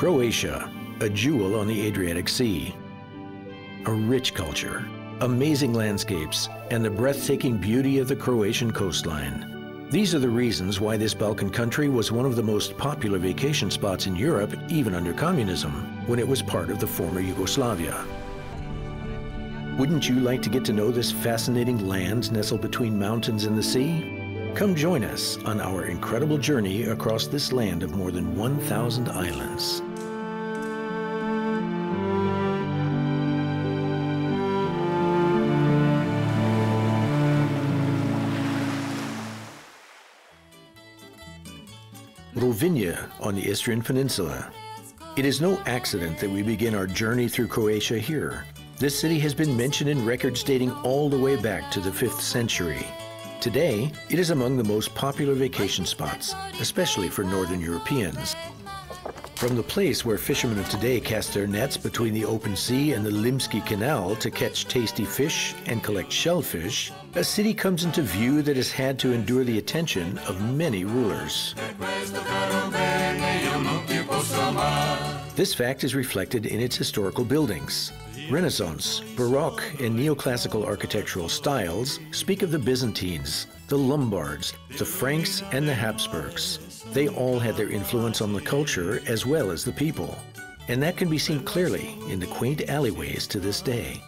Croatia, a jewel on the Adriatic Sea. A rich culture, amazing landscapes, and the breathtaking beauty of the Croatian coastline. These are the reasons why this Balkan country was one of the most popular vacation spots in Europe, even under communism, when it was part of the former Yugoslavia. Wouldn't you like to get to know this fascinating land nestled between mountains and the sea? Come join us on our incredible journey across this land of more than 1,000 islands. On the Istrian Peninsula. It is no accident that we begin our journey through Croatia here. This city has been mentioned in records dating all the way back to the 5th century. Today, it is among the most popular vacation spots, especially for Northern Europeans. From the place where fishermen of today cast their nets between the open sea and the Limski Canal to catch tasty fish and collect shellfish, a city comes into view that has had to endure the attention of many rulers. This fact is reflected in its historical buildings. Renaissance, Baroque, and neoclassical architectural styles speak of the Byzantines, the Lombards, the Franks, and the Habsburgs. They all had their influence on the culture as well as the people. And that can be seen clearly in the quaint alleyways to this day.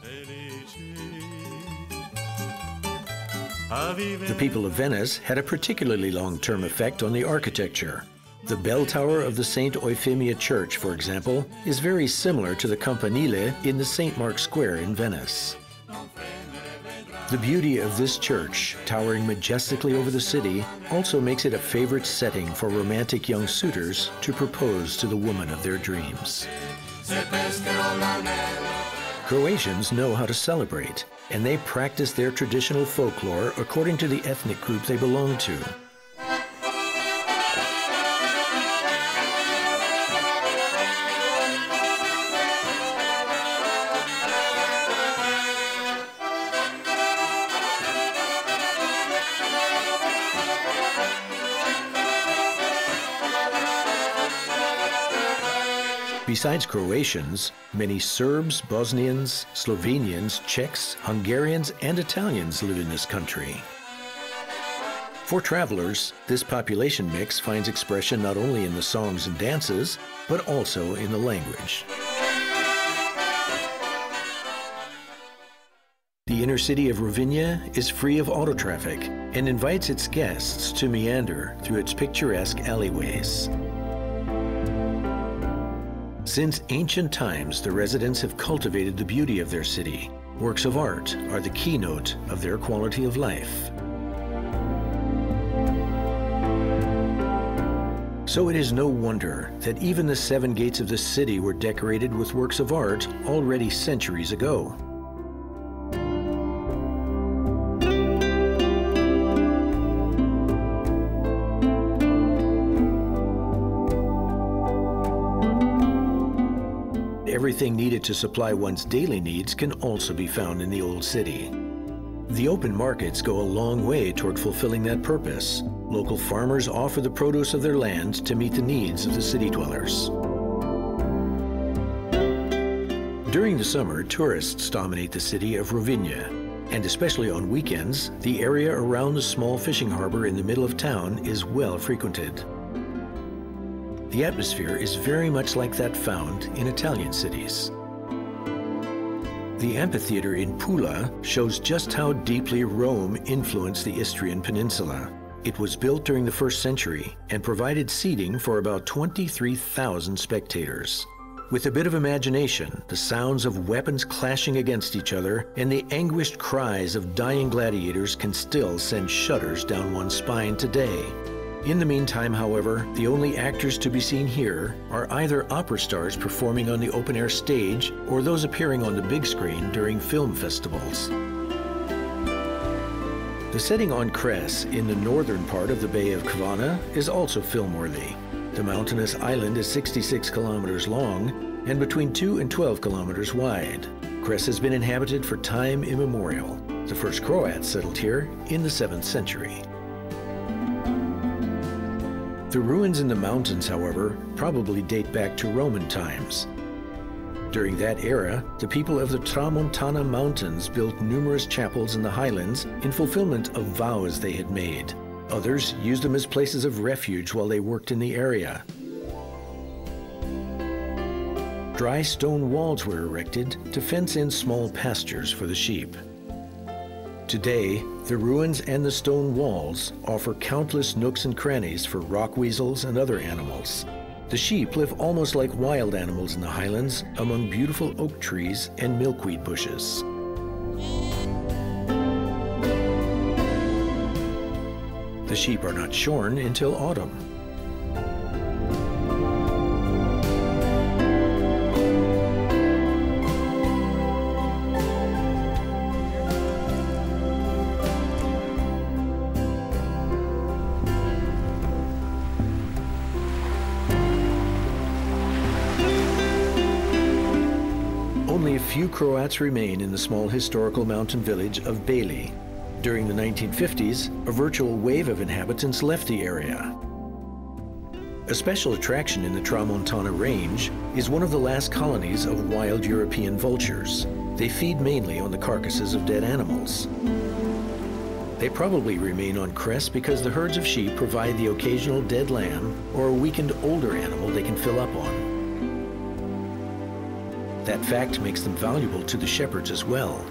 The people of Venice had a particularly long-term effect on the architecture. The bell tower of the St. Euphemia Church, for example, is very similar to the Campanile in the St. Mark Square in Venice. The beauty of this church, towering majestically over the city, also makes it a favorite setting for romantic young suitors to propose to the woman of their dreams. Croatians know how to celebrate, and they practice their traditional folklore according to the ethnic group they belong to. Besides Croatians, many Serbs, Bosnians, Slovenians, Czechs, Hungarians, and Italians live in this country. For travelers, this population mix finds expression not only in the songs and dances, but also in the language. The inner city of Rovinj is free of auto traffic and invites its guests to meander through its picturesque alleyways. Since ancient times, the residents have cultivated the beauty of their city. Works of art are the keynote of their quality of life. So it is no wonder that even the seven gates of the city were decorated with works of art already centuries ago. Everything needed to supply one's daily needs can also be found in the Old City. The open markets go a long way toward fulfilling that purpose. Local farmers offer the produce of their land to meet the needs of the city dwellers. During the summer, tourists dominate the city of Rovinj, and especially on weekends, the area around the small fishing harbor in the middle of town is well frequented. The atmosphere is very much like that found in Italian cities. The amphitheater in Pula shows just how deeply Rome influenced the Istrian Peninsula. It was built during the first century and provided seating for about 23,000 spectators. With a bit of imagination, the sounds of weapons clashing against each other and the anguished cries of dying gladiators can still send shudders down one's spine today. In the meantime, however, the only actors to be seen here are either opera stars performing on the open air stage or those appearing on the big screen during film festivals. The setting on Cres in the northern part of the Bay of Kvarner is also film-worthy. The mountainous island is 66 kilometers long and between 2 and 12 kilometers wide. Cres has been inhabited for time immemorial. The first Croats settled here in the 7th century. The ruins in the mountains, however, probably date back to Roman times. During that era, the people of the Tramontana Mountains built numerous chapels in the highlands in fulfillment of vows they had made. Others used them as places of refuge while they worked in the area. Dry stone walls were erected to fence in small pastures for the sheep. Today, the ruins and the stone walls offer countless nooks and crannies for rock weasels and other animals. The sheep live almost like wild animals in the highlands among beautiful oak trees and milkweed bushes. The sheep are not shorn until autumn. Only a few Croats remain in the small historical mountain village of Beli. During the 1950s, a virtual wave of inhabitants left the area. A special attraction in the Tramontana Range is one of the last colonies of wild European vultures. They feed mainly on the carcasses of dead animals. They probably remain on Cres because the herds of sheep provide the occasional dead lamb or a weakened older animal they can fill up on. That fact makes them valuable to the shepherds as well.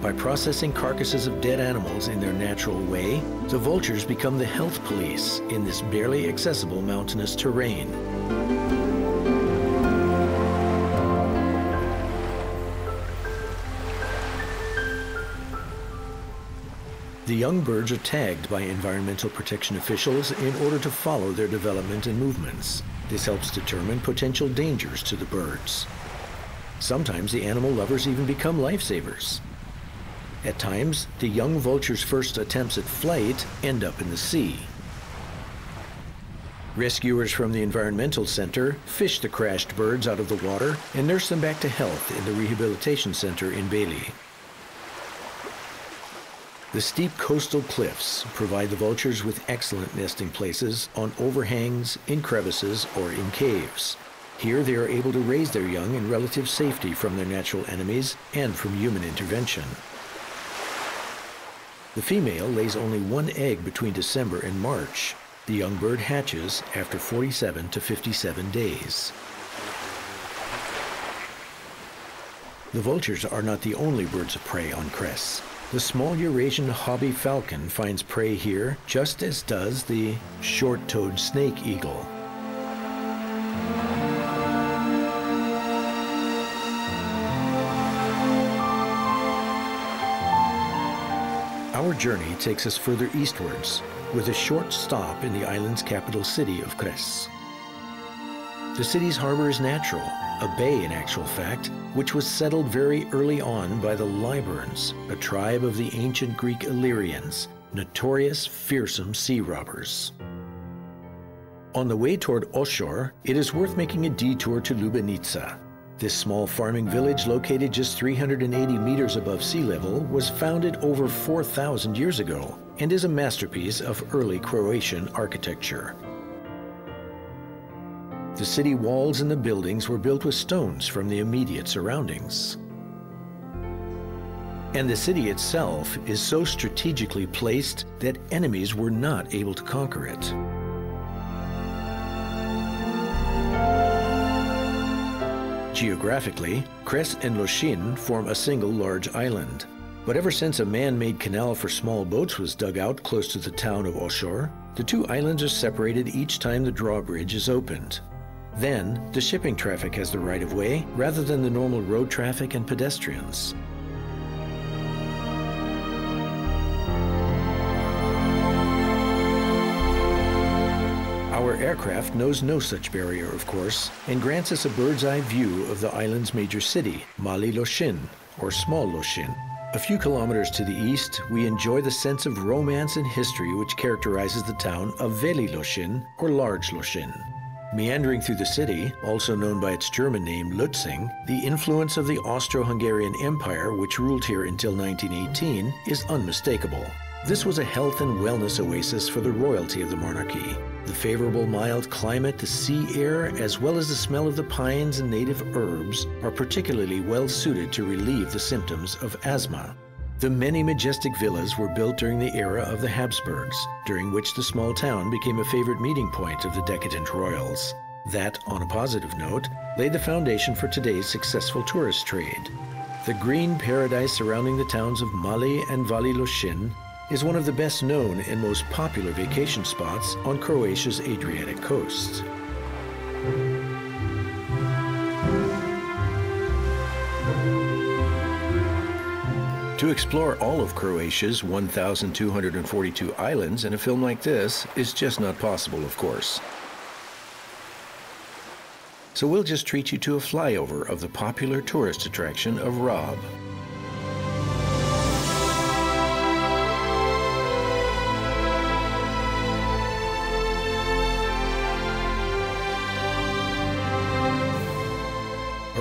By processing carcasses of dead animals in their natural way, the vultures become the health police in this barely accessible mountainous terrain. The young birds are tagged by environmental protection officials in order to follow their development and movements. This helps determine potential dangers to the birds. Sometimes the animal lovers even become lifesavers. At times, the young vulture's first attempts at flight end up in the sea. Rescuers from the Environmental Center fish the crashed birds out of the water and nurse them back to health in the Rehabilitation Center in Beli. The steep coastal cliffs provide the vultures with excellent nesting places on overhangs, in crevices, or in caves. Here they are able to raise their young in relative safety from their natural enemies and from human intervention. The female lays only one egg between December and March. The young bird hatches after 47 to 57 days. The vultures are not the only birds of prey on Cres. The small Eurasian hobby falcon finds prey here just as does the short-toed snake eagle. Our journey takes us further eastwards, with a short stop in the island's capital city of Cres. The city's harbor is natural, a bay in actual fact, which was settled very early on by the Liburns, a tribe of the ancient Greek Illyrians, notorious fearsome sea robbers. On the way toward Oshor, it is worth making a detour to Lubenica. This small farming village, located just 380 meters above sea level, was founded over 4,000 years ago and is a masterpiece of early Croatian architecture. The city walls and the buildings were built with stones from the immediate surroundings. And the city itself is so strategically placed that enemies were not able to conquer it. Geographically, Cres and Lošinj form a single large island. But ever since a man-made canal for small boats was dug out close to the town of Oshor, the two islands are separated each time the drawbridge is opened. Then, the shipping traffic has the right of way rather than the normal road traffic and pedestrians. Aircraft knows no such barrier, of course, and grants us a bird's eye view of the island's major city, Mali Lošinj, or Small Lošinj. A few kilometers to the east, we enjoy the sense of romance and history which characterizes the town of Veli Lošinj, or Large Lošinj. Meandering through the city, also known by its German name Lutzing, the influence of the Austro-Hungarian Empire, which ruled here until 1918, is unmistakable. This was a health and wellness oasis for the royalty of the monarchy. The favorable mild climate, the sea air, as well as the smell of the pines and native herbs are particularly well suited to relieve the symptoms of asthma. The many majestic villas were built during the era of the Habsburgs, during which the small town became a favorite meeting point of the decadent royals. That, on a positive note, laid the foundation for today's successful tourist trade. The green paradise surrounding the towns of Mali and Veli Lošinj is one of the best known and most popular vacation spots on Croatia's Adriatic coast. To explore all of Croatia's 1,242 islands in a film like this is just not possible, of course. So we'll just treat you to a flyover of the popular tourist attraction of Rab.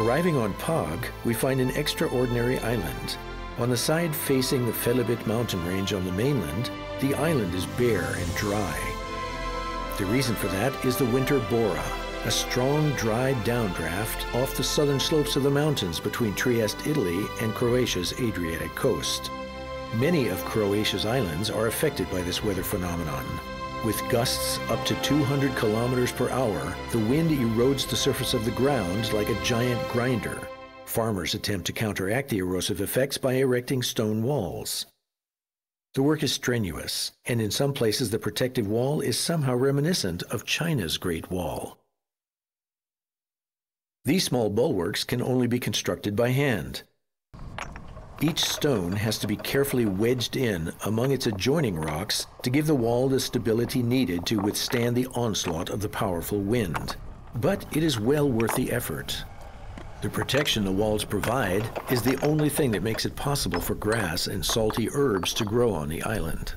Arriving on Pag, we find an extraordinary island. On the side facing the Velebit mountain range on the mainland, the island is bare and dry. The reason for that is the winter bora, a strong, dry downdraft off the southern slopes of the mountains between Trieste, Italy, and Croatia's Adriatic coast. Many of Croatia's islands are affected by this weather phenomenon. With gusts up to 200 kilometers per hour, the wind erodes the surface of the ground like a giant grinder. Farmers attempt to counteract the erosive effects by erecting stone walls. The work is strenuous, and in some places the protective wall is somehow reminiscent of China's Great Wall. These small bulwarks can only be constructed by hand. Each stone has to be carefully wedged in among its adjoining rocks to give the wall the stability needed to withstand the onslaught of the powerful wind. But it is well worth the effort. The protection the walls provide is the only thing that makes it possible for grass and salty herbs to grow on the island.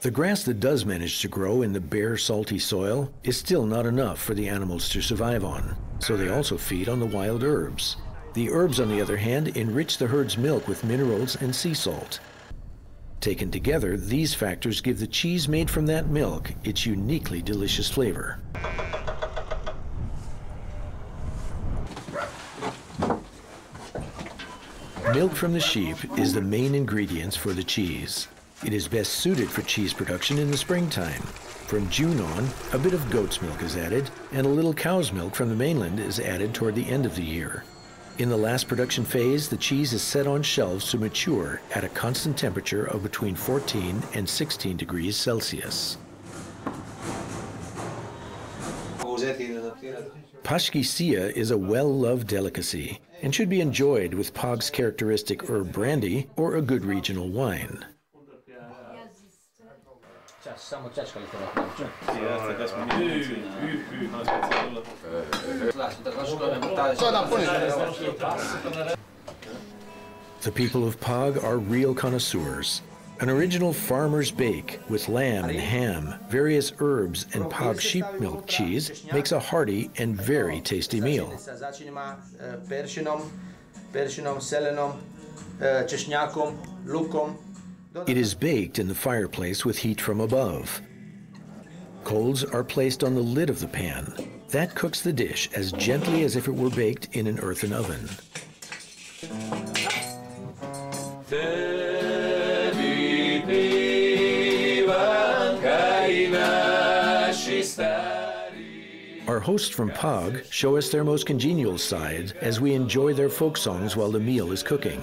The grass that does manage to grow in the bare, salty soil is still not enough for the animals to survive on, so they also feed on the wild herbs. The herbs, on the other hand, enrich the herd's milk with minerals and sea salt. Taken together, these factors give the cheese made from that milk its uniquely delicious flavor. Milk from the sheep is the main ingredient for the cheese. It is best suited for cheese production in the springtime. From June on, a bit of goat's milk is added, and a little cow's milk from the mainland is added toward the end of the year. In the last production phase, the cheese is set on shelves to mature at a constant temperature of between 14 and 16 degrees Celsius. Pashkisia is a well-loved delicacy and should be enjoyed with Pag's characteristic herb brandy or a good regional wine. Samo čačkali to napraviti. Jeste, da smo mi The people of Pag are real connoisseurs. An original farmer's bake with lamb and ham, various herbs, and Pag sheep milk cheese makes a hearty and very tasty meal. Peršinom, peršinom, selenom, češnjakom, lukom. It is baked in the fireplace with heat from above. Coals are placed on the lid of the pan. That cooks the dish as gently as if it were baked in an earthen oven. Our hosts from Pag show us their most congenial side as we enjoy their folk songs while the meal is cooking.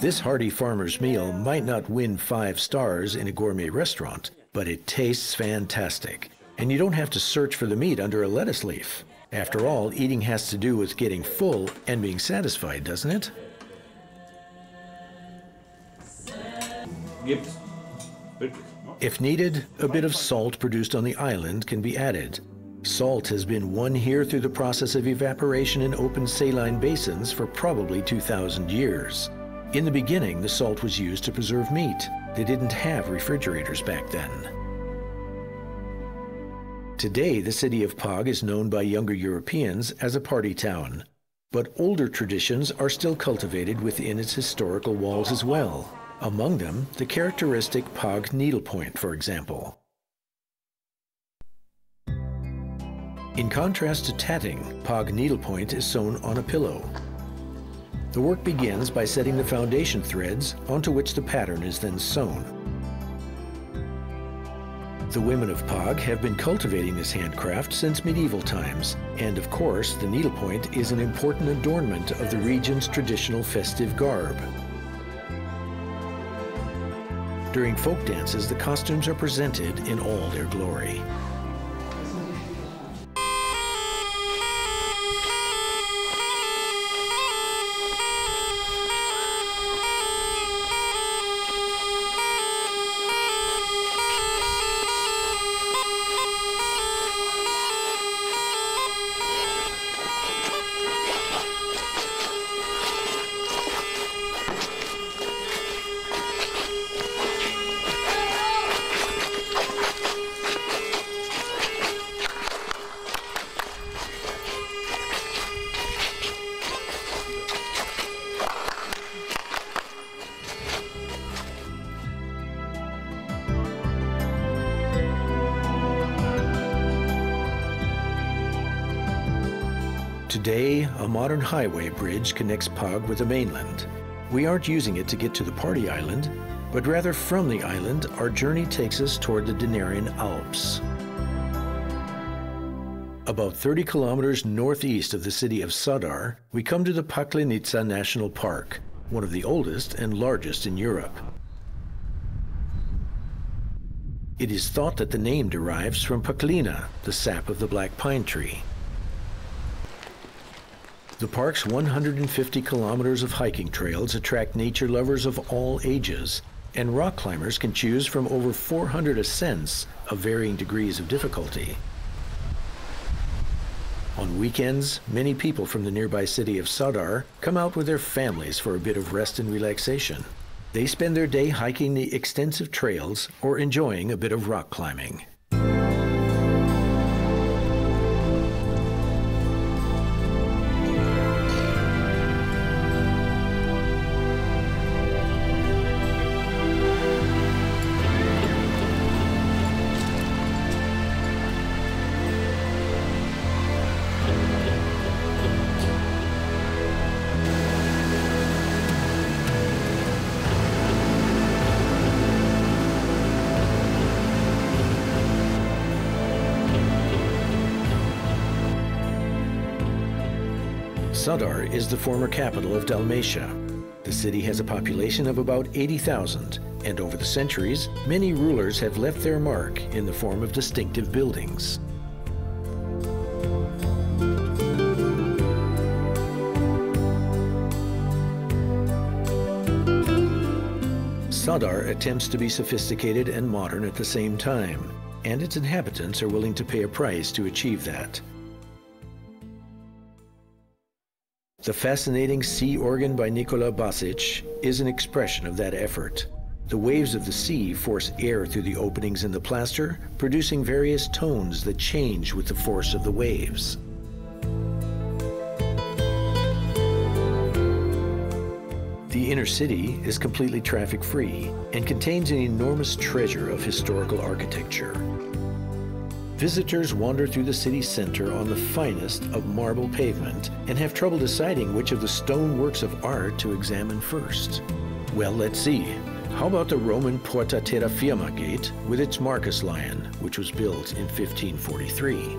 This hearty farmer's meal might not win five stars in a gourmet restaurant, but it tastes fantastic. And you don't have to search for the meat under a lettuce leaf. After all, eating has to do with getting full and being satisfied, doesn't it? If needed, a bit of salt produced on the island can be added. Salt has been won here through the process of evaporation in open saline basins for probably 2,000 years. In the beginning, the salt was used to preserve meat. They didn't have refrigerators back then. Today, the city of Pag is known by younger Europeans as a party town. But older traditions are still cultivated within its historical walls as well. Among them, the characteristic Pag needlepoint, for example. In contrast to tatting, Pag needlepoint is sewn on a pillow. The work begins by setting the foundation threads onto which the pattern is then sewn. The women of Pag have been cultivating this handcraft since medieval times, and of course, the needlepoint is an important adornment of the region's traditional festive garb. During folk dances, the costumes are presented in all their glory. Today, a modern highway bridge connects Pag with the mainland. We aren't using it to get to the party island, but rather from the island, our journey takes us toward the Dinarian Alps. About 30 kilometers northeast of the city of Zadar, we come to the Paklenica National Park, one of the oldest and largest in Europe. It is thought that the name derives from paklina, the sap of the black pine tree. The park's 150 kilometers of hiking trails attract nature lovers of all ages, and rock climbers can choose from over 400 ascents of varying degrees of difficulty. On weekends, many people from the nearby city of Zadar come out with their families for a bit of rest and relaxation. They spend their day hiking the extensive trails or enjoying a bit of rock climbing. Zadar is the former capital of Dalmatia. The city has a population of about 80,000, and over the centuries, many rulers have left their mark in the form of distinctive buildings. Zadar attempts to be sophisticated and modern at the same time, and its inhabitants are willing to pay a price to achieve that. The fascinating Sea Organ by Nikola Bašić is an expression of that effort. The waves of the sea force air through the openings in the plaster, producing various tones that change with the force of the waves. The inner city is completely traffic-free and contains an enormous treasure of historical architecture. Visitors wander through the city center on the finest of marble pavement and have trouble deciding which of the stone works of art to examine first. Well, let's see. How about the Roman Porta Terra Firma gate with its Marcus lion, which was built in 1543?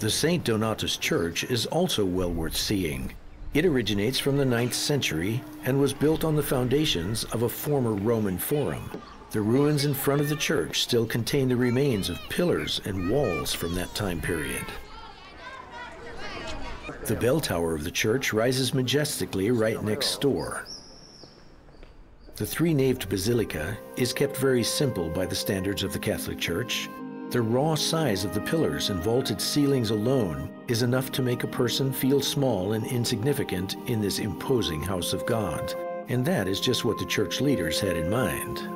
The St. Donatus Church is also well worth seeing. It originates from the 9th century and was built on the foundations of a former Roman forum. The ruins in front of the church still contain the remains of pillars and walls from that time period. The bell tower of the church rises majestically right next door. The three-naved basilica is kept very simple by the standards of the Catholic Church. The raw size of the pillars and vaulted ceilings alone is enough to make a person feel small and insignificant in this imposing house of God. And that is just what the church leaders had in mind.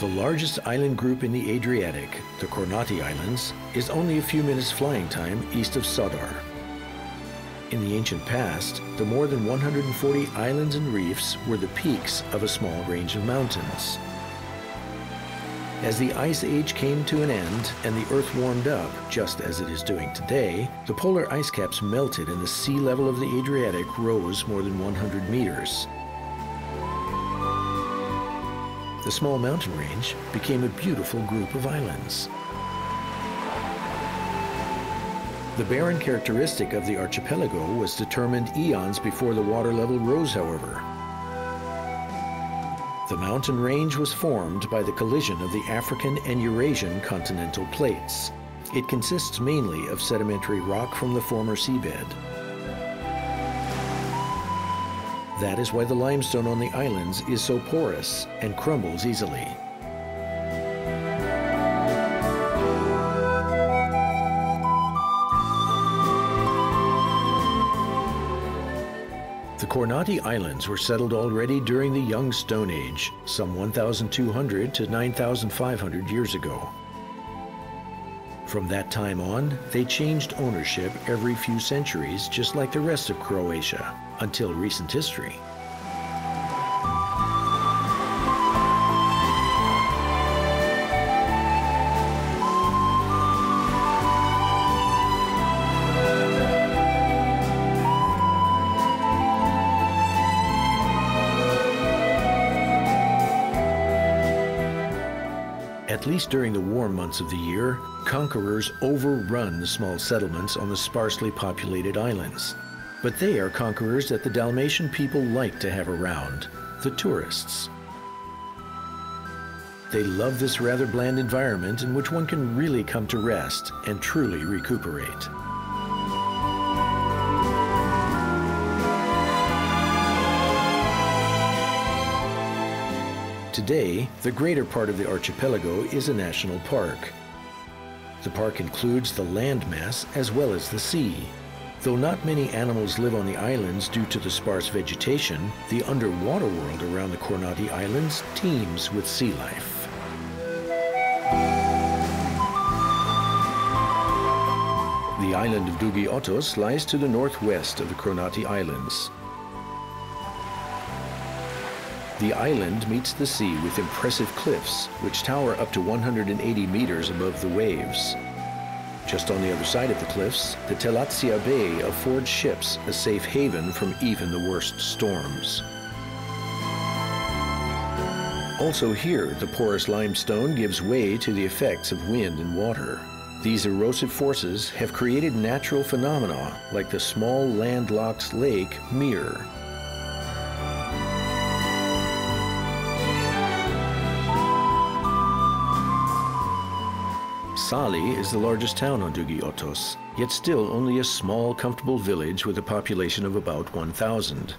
The largest island group in the Adriatic, the Kornati Islands, is only a few minutes flying time east of Zadar. In the ancient past, the more than 140 islands and reefs were the peaks of a small range of mountains. As the Ice Age came to an end and the Earth warmed up, just as it is doing today, the polar ice caps melted and the sea level of the Adriatic rose more than 100 meters. The small mountain range became a beautiful group of islands. The barren characteristic of the archipelago was determined eons before the water level rose, however. The mountain range was formed by the collision of the African and Eurasian continental plates. It consists mainly of sedimentary rock from the former seabed. That is why the limestone on the islands is so porous and crumbles easily. The Kornati Islands were settled already during the Young Stone Age, some 1,200 to 9,500 years ago. From that time on, they changed ownership every few centuries, just like the rest of Croatia until recent history. At least during the warm months of the year, conquerors overrun the small settlements on the sparsely populated islands. But they are conquerors that the Dalmatian people like to have around, the tourists. They love this rather bland environment in which one can really come to rest and truly recuperate. Today, the greater part of the archipelago is a national park. The park includes the landmass as well as the sea. Though not many animals live on the islands due to the sparse vegetation, the underwater world around the Kornati Islands teems with sea life. The island of Dugi Otok lies to the northwest of the Kornati Islands. The island meets the sea with impressive cliffs, which tower up to 180 meters above the waves. Just on the other side of the cliffs, the Telašćica Bay affords ships a safe haven from even the worst storms. Also here, the porous limestone gives way to the effects of wind and water. These erosive forces have created natural phenomena like the small landlocked lake Mir. Sali is the largest town on Dugi Otok, yet still only a small, comfortable village with a population of about 1,000.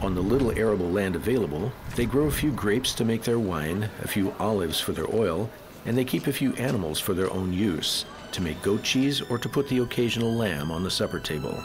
On the little arable land available, they grow a few grapes to make their wine, a few olives for their oil, and they keep a few animals for their own use, to make goat cheese or to put the occasional lamb on the supper table.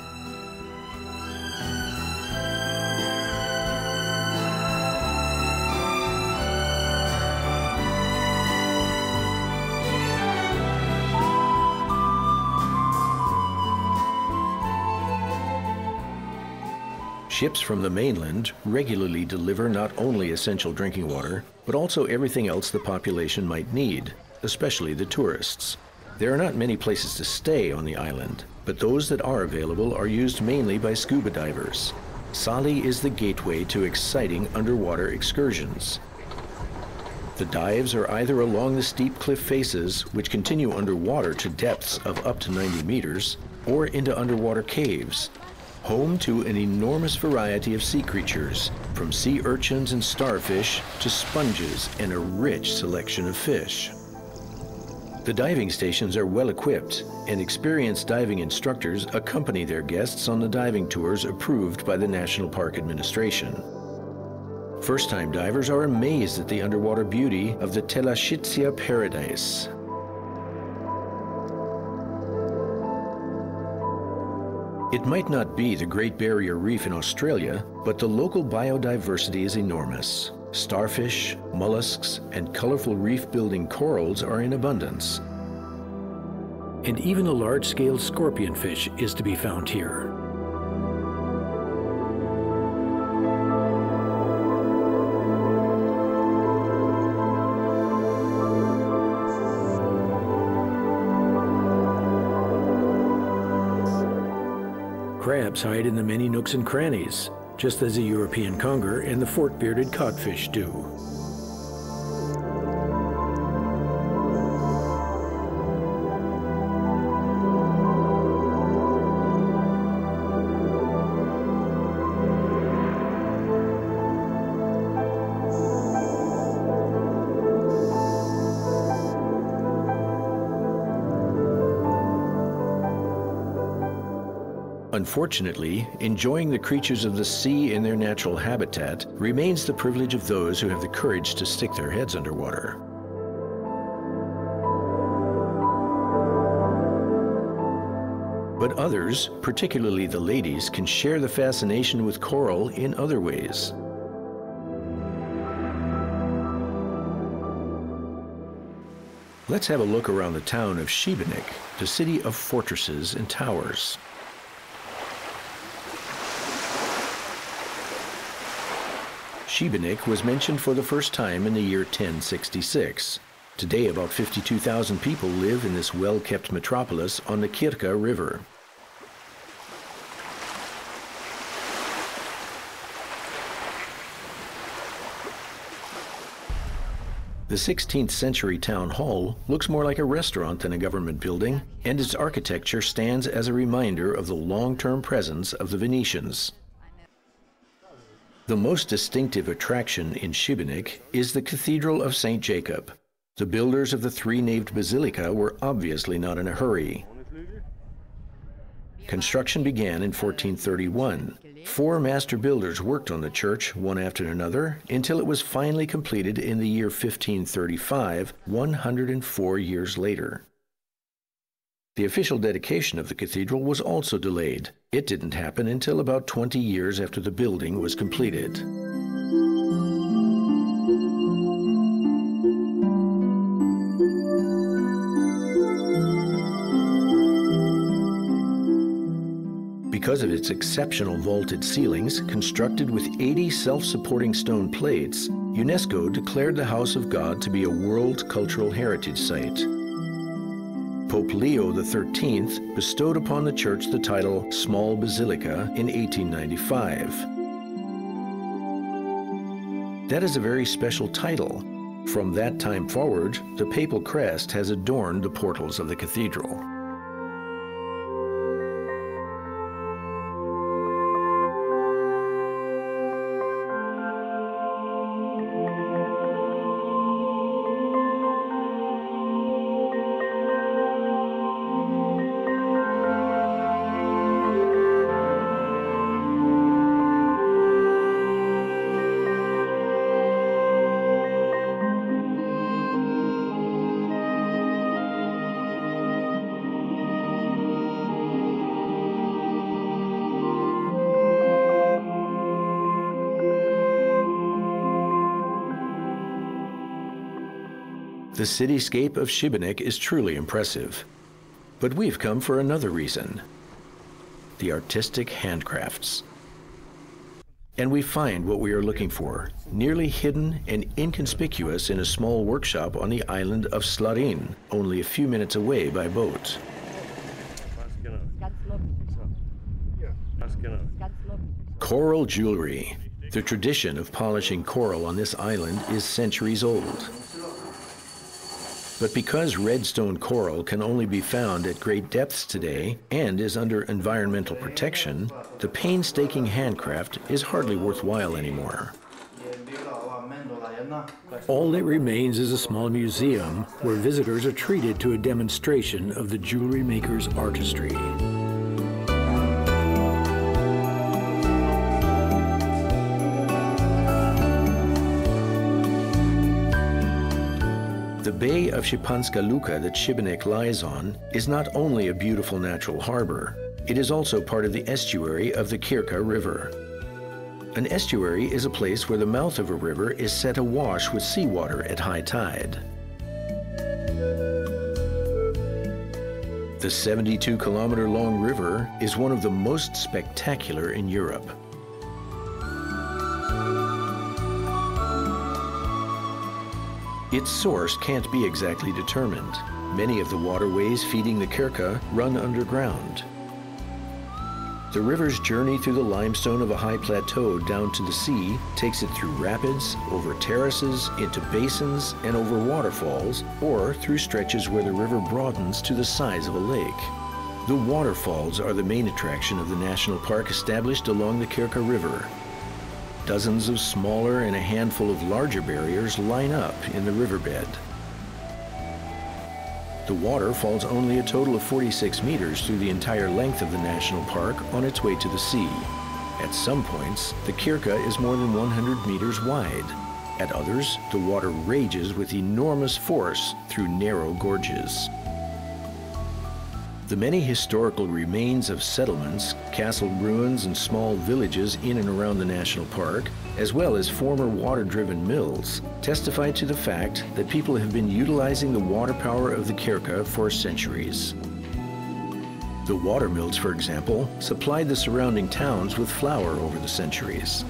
Ships from the mainland regularly deliver not only essential drinking water, but also everything else the population might need, especially the tourists. There are not many places to stay on the island, but those that are available are used mainly by scuba divers. Sali is the gateway to exciting underwater excursions. The dives are either along the steep cliff faces, which continue underwater to depths of up to 90 meters, or into underwater caves, home to an enormous variety of sea creatures, from sea urchins and starfish to sponges and a rich selection of fish. The diving stations are well equipped, and experienced diving instructors accompany their guests on the diving tours approved by the National Park Administration. First-time divers are amazed at the underwater beauty of the Telašćica paradise. It might not be the Great Barrier Reef in Australia, but the local biodiversity is enormous. Starfish, mollusks, and colorful reef-building corals are in abundance. And even a large-scale scorpionfish is to be found here. Hide in the many nooks and crannies, just as the European conger and the fork-bearded codfish do. Unfortunately, enjoying the creatures of the sea in their natural habitat remains the privilege of those who have the courage to stick their heads underwater. But others, particularly the ladies, can share the fascination with coral in other ways. Let's have a look around the town of Šibenik, the city of fortresses and towers. Šibenik was mentioned for the first time in the year 1066. Today, about 52,000 people live in this well-kept metropolis on the Krka River. The 16th century town hall looks more like a restaurant than a government building, and its architecture stands as a reminder of the long-term presence of the Venetians. The most distinctive attraction in Šibenik is the Cathedral of St. Jacob. The builders of the three-naved basilica were obviously not in a hurry. Construction began in 1431. Four master builders worked on the church, one after another, until it was finally completed in the year 1535, 104 years later. The official dedication of the cathedral was also delayed. It didn't happen until about 20 years after the building was completed. Because of its exceptional vaulted ceilings, constructed with 80 self-supporting stone plates, UNESCO declared the House of God to be a World Cultural Heritage Site. Pope Leo XIII bestowed upon the church the title Small Basilica in 1895. That is a very special title. From that time forward, the papal crest has adorned the portals of the cathedral. cityscape of Šibenik is truly impressive. But we've come for another reason. The artistic handcrafts. And we find what we are looking for, nearly hidden and inconspicuous in a small workshop on the island of Zlarin, only a few minutes away by boat. Coral jewelry. The tradition of polishing coral on this island is centuries old. But because redstone coral can only be found at great depths today and is under environmental protection, the painstaking handcraft is hardly worthwhile anymore. All that remains is a small museum where visitors are treated to a demonstration of the jewelry maker's artistry. Bay of Szczepańska Luka that Šibenik lies on is not only a beautiful natural harbor, it is also part of the estuary of the Krka River. An estuary is a place where the mouth of a river is set awash with seawater at high tide. The 72 kilometer long river is one of the most spectacular in Europe. Its source can't be exactly determined. Many of the waterways feeding the Krka run underground. The river's journey through the limestone of a high plateau down to the sea takes it through rapids, over terraces, into basins, and over waterfalls, or through stretches where the river broadens to the size of a lake. The waterfalls are the main attraction of the national park established along the Krka River, Dozens of smaller and a handful of larger barriers line up in the riverbed. The water falls only a total of 46 meters through the entire length of the national park on its way to the sea. At some points, the Krka is more than 100 meters wide. At others, the water rages with enormous force through narrow gorges. The many historical remains of settlements, castle ruins, and small villages in and around the national park, as well as former water-driven mills, testify to the fact that people have been utilizing the water power of the Krka for centuries. The water mills, for example, supplied the surrounding towns with flour over the centuries.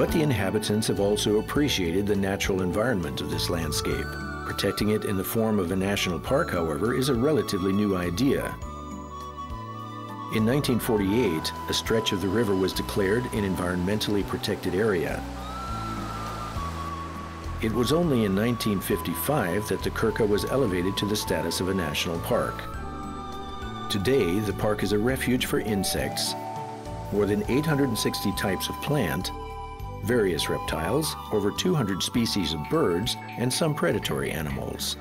But the inhabitants have also appreciated the natural environment of this landscape. Protecting it in the form of a national park, however, is a relatively new idea. In 1948, a stretch of the river was declared an environmentally protected area. It was only in 1955 that the Krka was elevated to the status of a national park. Today, the park is a refuge for insects, more than 860 types of plant, various reptiles, over 200 species of birds, and some predatory animals.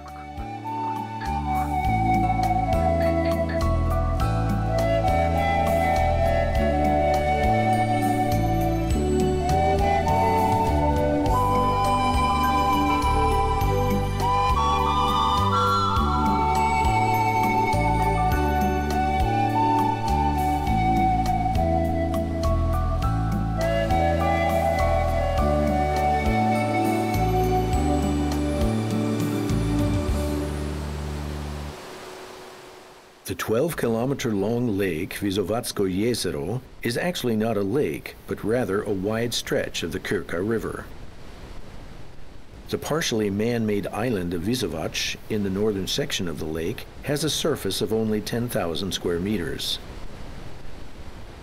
Kilometer long lake Visovačko Jezero is actually not a lake, but rather a wide stretch of the Krka River. The partially man-made island of Visovac in the northern section of the lake has a surface of only 10,000 square meters.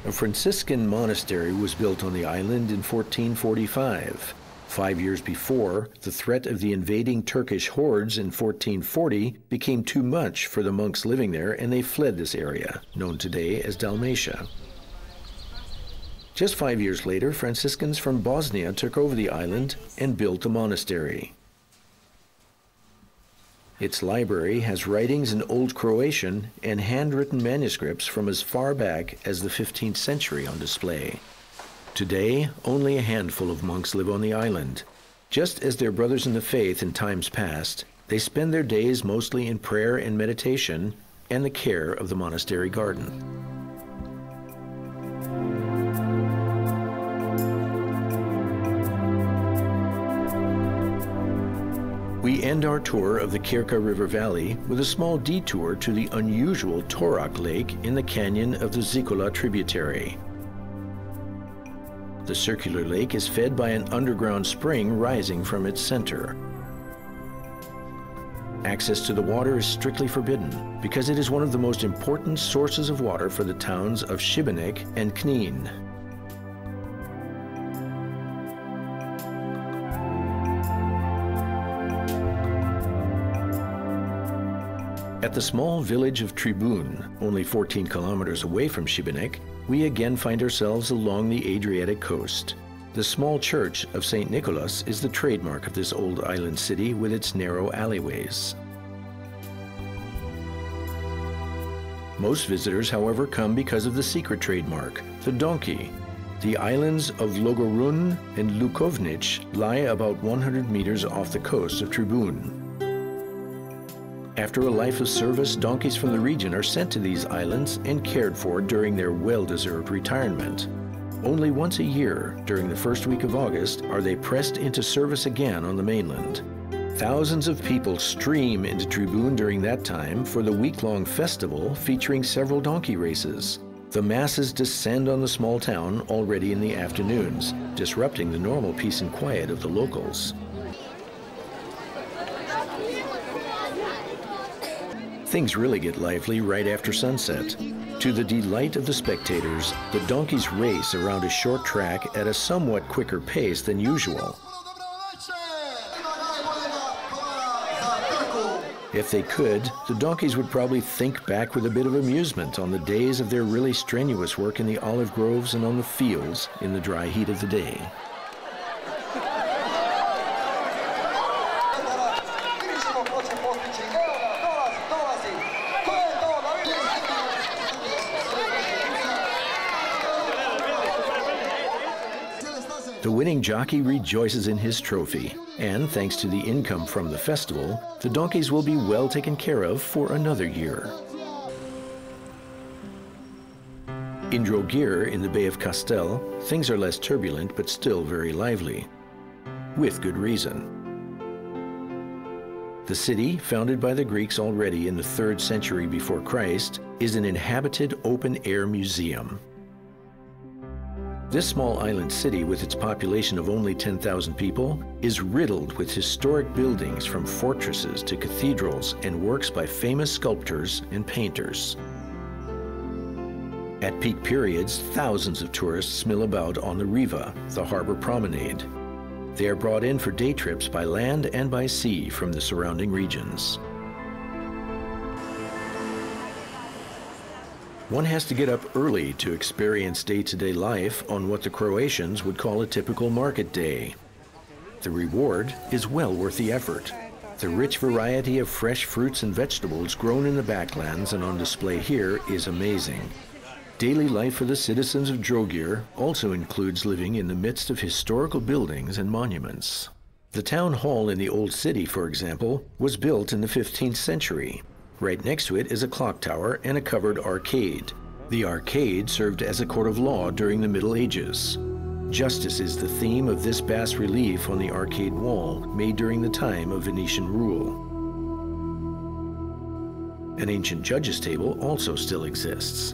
A Franciscan monastery was built on the island in 1445. Five years before, the threat of the invading Turkish hordes in 1440 became too much for the monks living there and they fled this area, known today as Dalmatia. Just five years later, Franciscans from Bosnia took over the island and built a monastery. Its library has writings in Old Croatian and handwritten manuscripts from as far back as the 15th century on display. Today, only a handful of monks live on the island. Just as their brothers in the faith in times past, they spend their days mostly in prayer and meditation and the care of the monastery garden. We end our tour of the Krka River Valley with a small detour to the unusual Torak Lake in the canyon of the Čikola tributary. The circular lake is fed by an underground spring rising from its center. access to the water is strictly forbidden because it is one of the most important sources of water for the towns of Šibenik and Knin. At the small village of Tribunj, only 14 kilometers away from Šibenik, we again find ourselves along the Adriatic coast. The small church of St. Nicholas is the trademark of this old island city with its narrow alleyways. Most visitors, however, come because of the secret trademark, the donkey. The islands of Logorun and Lukovnik lie about 100 meters off the coast of Tribunj. After a life of service, donkeys from the region are sent to these islands and cared for during their well-deserved retirement. Only once a year, during the first week of August, are they pressed into service again on the mainland. Thousands of people stream into Tribune during that time for the week-long festival featuring several donkey races. The masses descend on the small town already in the afternoons, disrupting the normal peace and quiet of the locals. Things really get lively right after sunset. To the delight of the spectators, the donkeys race around a short track at a somewhat quicker pace than usual. If they could, the donkeys would probably think back with a bit of amusement on the days of their really strenuous work in the olive groves and on the fields in the dry heat of the day. The winning jockey rejoices in his trophy, and thanks to the income from the festival, the donkeys will be well taken care of for another year. In Trogir, in the Bay of Castel, things are less turbulent but still very lively, with good reason. The city, founded by the Greeks already in the 3rd century before Christ, is an inhabited open-air museum. This small island city, with its population of only 10,000 people, is riddled with historic buildings from fortresses to cathedrals and works by famous sculptors and painters. At peak periods, thousands of tourists mill about on the Riva, the harbor promenade. They are brought in for day trips by land and by sea from the surrounding regions. One has to get up early to experience day-to-day life on what the Croatians would call a typical market day. The reward is well worth the effort. The rich variety of fresh fruits and vegetables grown in the backlands and on display here is amazing. Daily life for the citizens of Trogir also includes living in the midst of historical buildings and monuments. The town hall in the old city, for example, was built in the 15th century. Right next to it is a clock tower and a covered arcade. The arcade served as a court of law during the Middle Ages. Justice is the theme of this bas relief on the arcade wall, made during the time of Venetian rule. An ancient judge's table also still exists.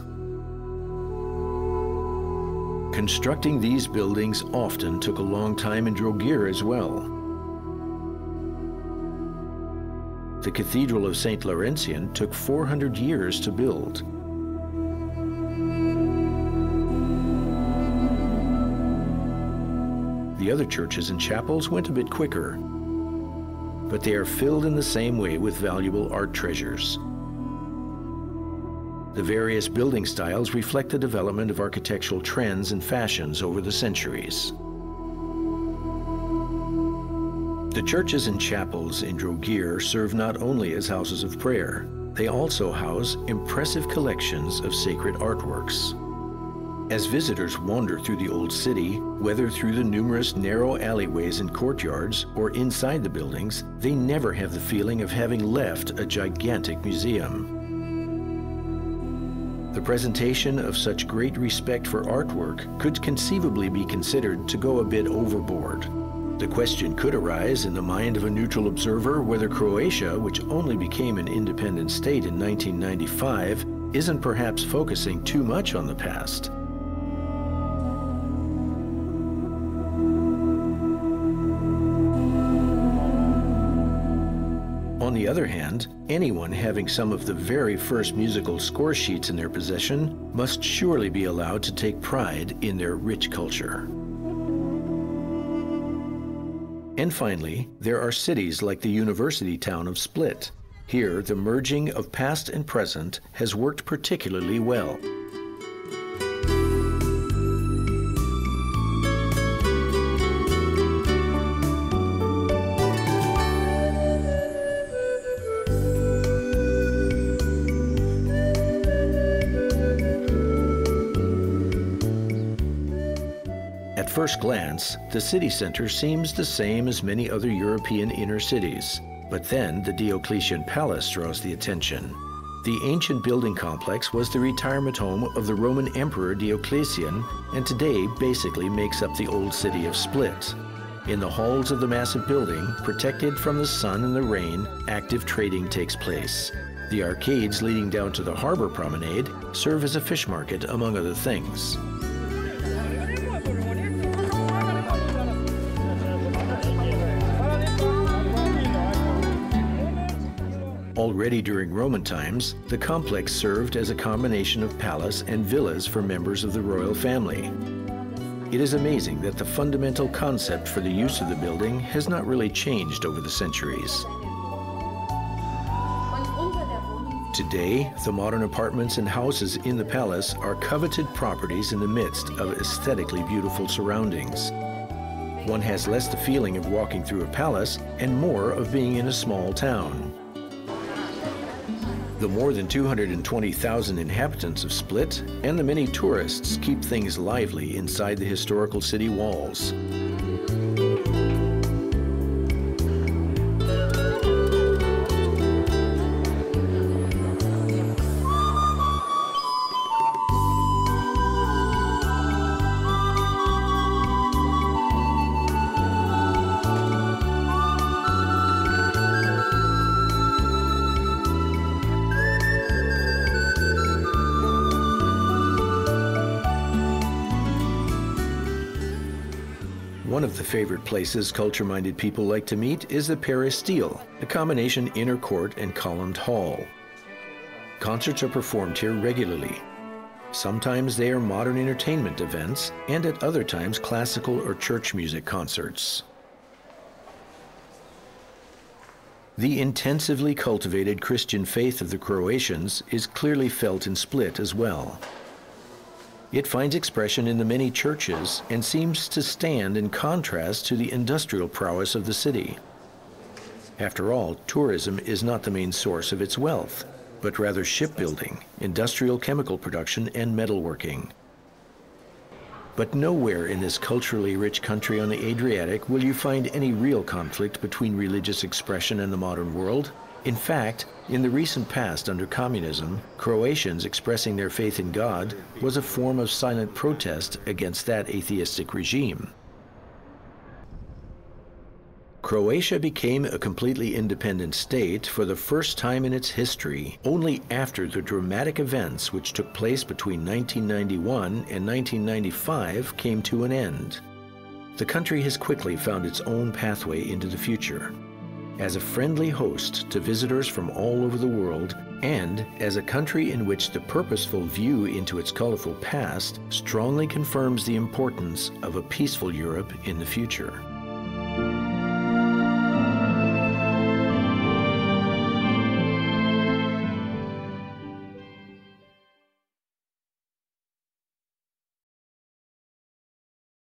Constructing these buildings often took a long time in Trogir as well. The Cathedral of St. Laurentian took 400 years to build. The other churches and chapels went a bit quicker, but they are filled in the same way with valuable art treasures. The various building styles reflect the development of architectural trends and fashions over the centuries. The churches and chapels in Trogir serve not only as houses of prayer, they also house impressive collections of sacred artworks. As visitors wander through the old city, whether through the numerous narrow alleyways and courtyards or inside the buildings, they never have the feeling of having left a gigantic museum. The presentation of such great respect for artwork could conceivably be considered to go a bit overboard. The question could arise in the mind of a neutral observer whether Croatia, which only became an independent state in 1995, isn't perhaps focusing too much on the past. On the the other hand, anyone having some of the very first musical score sheets in their possession must surely be allowed to take pride in their rich culture. And finally, there are cities like the university town of Split. Here, the merging of past and present has worked particularly well. First glance, the city center seems the same as many other European inner cities. But then the Diocletian Palace draws the attention. The ancient building complex was the retirement home of the Roman Emperor Diocletian and today basically makes up the old city of Split. In the halls of the massive building, protected from the sun and the rain, active trading takes place. The arcades leading down to the harbor promenade serve as a fish market, among other things. Already during Roman times, the complex served as a combination of palace and villas for members of the royal family. It is amazing that the fundamental concept for the use of the building has not really changed over the centuries. Today, the modern apartments and houses in the palace are coveted properties in the midst of aesthetically beautiful surroundings. One has less the feeling of walking through a palace and more of being in a small town. The more than 220,000 inhabitants of Split and the many tourists keep things lively inside the historical city walls. Favorite places culture-minded people like to meet is the Peristyle, a combination inner court and columned hall. Concerts are performed here regularly. Sometimes they are modern entertainment events, and at other times classical or church music concerts. The intensively cultivated Christian faith of the Croatians is clearly felt in Split as well. It finds expression in the many churches and seems to stand in contrast to the industrial prowess of the city. After all, tourism is not the main source of its wealth, but rather shipbuilding, industrial chemical production, and metalworking. But nowhere in this culturally rich country on the Adriatic will you find any real conflict between religious expression and the modern world. In fact, in the recent past under communism, Croatians expressing their faith in God was a form of silent protest against that atheistic regime. Croatia became a completely independent state for the first time in its history only after the dramatic events which took place between 1991 and 1995 came to an end. The country has quickly found its own pathway into the future as a friendly host to visitors from all over the world, and as a country in which the purposeful view into its colorful past strongly confirms the importance of a peaceful Europe in the future.